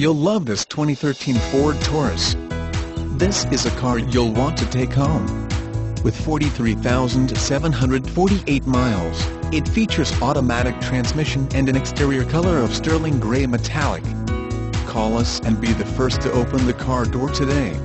You'll love this 2013 Ford Taurus. This is a car you'll want to take home. With 43,748 miles, it features automatic transmission and an exterior color of sterling gray metallic. Call us and be the first to open the car door today.